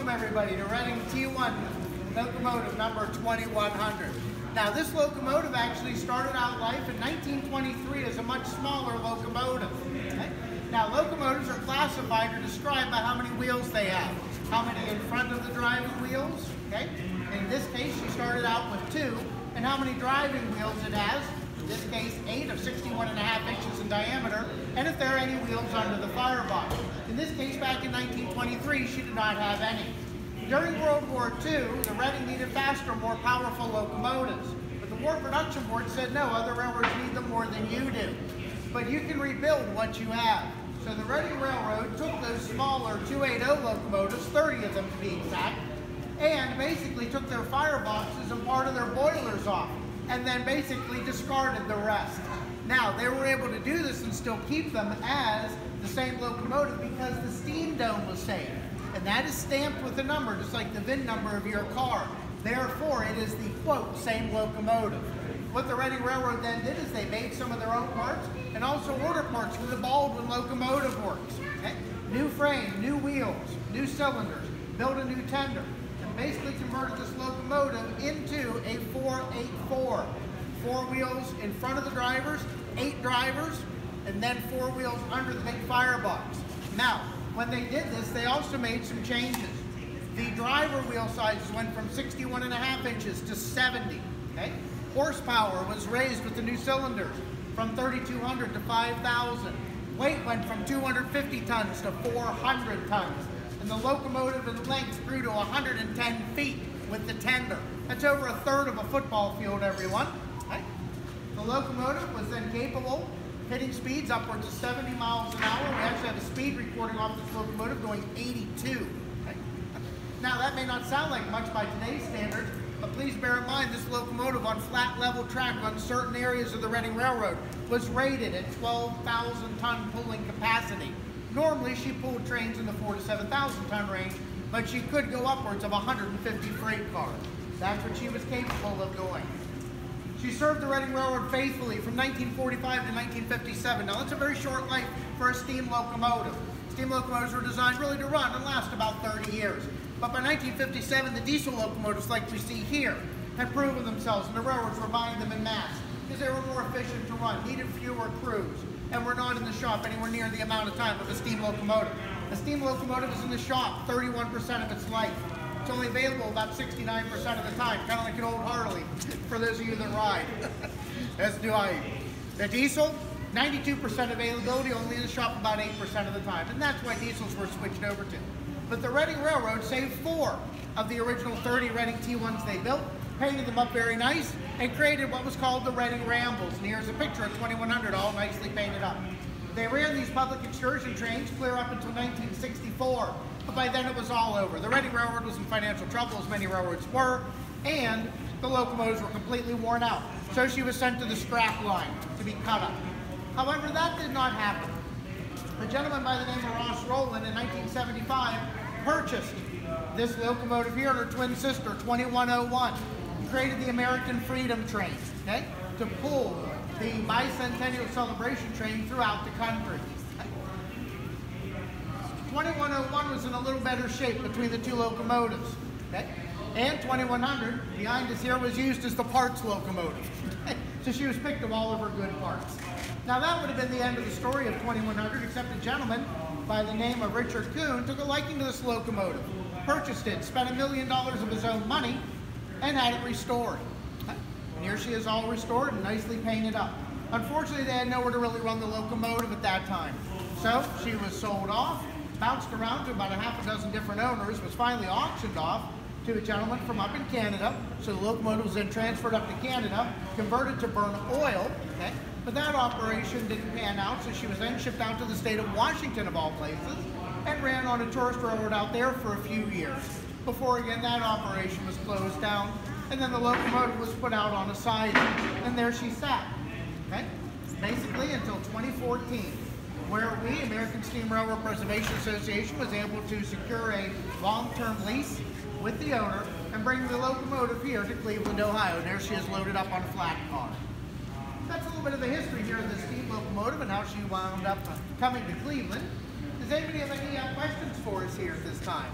welcome everybody to Reading T1 locomotive number 2100. Now this locomotive actually started out life in 1923 as a much smaller locomotive. Okay? Now locomotives are classified or described by how many wheels they have. How many in front of the driving wheels, okay? In this case she started out with two, and how many driving wheels it has. This case, eight of 61 and a half inches in diameter, and if there are any wheels under the firebox. In this case, back in 1923, she did not have any. During World War II, the Reading needed faster, more powerful locomotives. But the War Production Board said, no, other railroads need them more than you do. But you can rebuild what you have. So the Reading Railroad took those smaller 280 locomotives, 30 of them to be exact, and basically took their fireboxes and part of their boilers off, and then basically discarded the rest. Now, they were able to do this and still keep them as the same locomotive because the steam dome was saved and that is stamped with a number, just like the VIN number of your car. Therefore, it is the, quote, same locomotive. What the Reading Railroad then did is they made some of their own parts and also order parts for the Baldwin Locomotive Works. Okay? New frame, new wheels, new cylinders, built a new tender, basically converted this locomotive into a 484. Four wheels in front of the drivers, eight drivers, and then four wheels under the big firebox. Now, when they did this, they also made some changes. The driver wheel sizes went from 61 and a half inches to 70. Okay? Horsepower was raised with the new cylinders from 3,200 to 5,000. Weight went from 250 tons to 400 tons. And the locomotive in length grew to 110 feet with the tender. That's over a third of a football field, everyone. The locomotive was then capable hitting speeds upwards of 70 miles an hour. We actually have a speed recording off this locomotive going 82. Okay? Now that may not sound like much by today's standards, but please bear in mind this locomotive on flat level track on certain areas of the Reading Railroad was rated at 12,000 ton pulling capacity. Normally she pulled trains in the 4 to 7,000 ton range, but she could go upwards of 150 freight cars. That's what she was capable of doing. She served the Reading Railroad faithfully from 1945 to 1957. Now that's a very short life for a steam locomotive. Steam locomotives were designed really to run and last about 30 years. But by 1957, the diesel locomotives like we see here had proven themselves and the railroads were buying them in mass because they were more efficient to run, needed fewer crews, and we're not in the shop anywhere near the amount of time of a steam locomotive. A steam locomotive is in the shop 31% of its life. It's only available about 69% of the time, kind of like an old Harley, for those of you that ride. As do I. The diesel, 92% availability, only in the shop about 8% of the time. And that's why diesels were switched over to. But the Reading Railroad saved four of the original 30 Reading T1s they built, painted them up very nice, and created what was called the Reading Rambles. And here's a picture of 2100 all nicely painted up. They ran these public excursion trains clear up until 1964 but by then it was all over. The Reading Railroad was in financial trouble, as many railroads were, and the locomotives were completely worn out. So she was sent to the scrap line to be cut up. However, that did not happen. A gentleman by the name of Ross Rowland in 1975 purchased this locomotive here and her twin sister, 2101, and created the American Freedom Train, okay, to pull the bicentennial celebration train throughout the country. 2101 was in a little better shape between the two locomotives. Okay? And 2100, behind us here, was used as the parts locomotive. so she was picked of all of her good parts. Now that would have been the end of the story of 2100, except a gentleman by the name of Richard Kughn took a liking to this locomotive, purchased it, spent a million dollars of his own money, and had it restored. And here she is all restored and nicely painted up. Unfortunately, they had nowhere to really run the locomotive at that time. So she was sold off, bounced around to about a half a dozen different owners, was finally auctioned off to a gentleman from up in Canada. So the locomotive was then transferred up to Canada, converted to burn oil, okay? But that operation didn't pan out, so she was then shipped out to the state of Washington, of all places, and ran on a tourist railroad out there for a few years. Before, again, that operation was closed down, and then the locomotive was put out on a siding, and there she sat, okay? Basically until 2014 where we, American Steam Railroad Preservation Association, was able to secure a long-term lease with the owner and bring the locomotive here to Cleveland, Ohio. There she is loaded up on a flat car. That's a little bit of the history here of the steam locomotive and how she wound up coming to Cleveland. Does anybody have any questions for us here at this time?